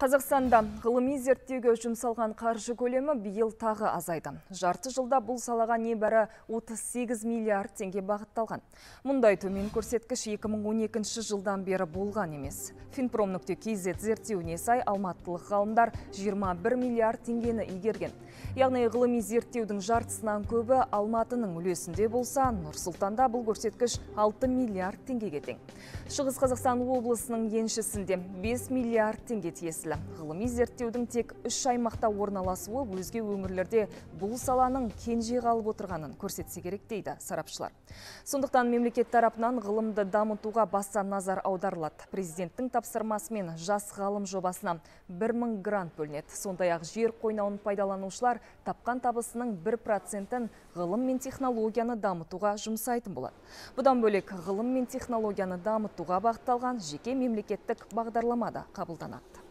Қазақстанда ғылыми зерттеуге жұмсалған қаржы көлемі биыл тағы азайды. Жарты жылда бұл салаға небәрі 38 миллиард теңге бағытталған. Мұндай төмен көрсеткіш 2012 жылдан бері болған емес. Finprom.kz зерттеуіне сай алматылық ғалымдар 21 миллиард теңгені игерген. Яғни ғылыми зерттеудің жартысынан көбі Алматының үлесінде болса, Нұр-Сұлтанда бұл көрсеткіш 6 миллиард теңгеге тең. Шығыс Қазақстан облысының еншісінде 5 миллиард теңге тиесілі. Ғылыми зерттеудің тек үш аймақта орналасуы өзге өңірлерде бұл саланың кенже қалып отырғанын көрсетсе керек дейді сарапшылар. Сондықтан мемлекет тарапынан ғылымды дамытуға баса назар аударылады. Президенттің тапсырмасымен жас ғалым жобасына 1000 грант бөлінеді. Сондай-ақ жер қойнауын пайдаланушылар тапқан табысының 1%-ін ғылым мен технологияны дамытуға жұмсайтын болады. Бұдан бөлек ғылым мен технологияны дамытуға бағытталған жеке мемлекеттік бағдарлама да қабылданады.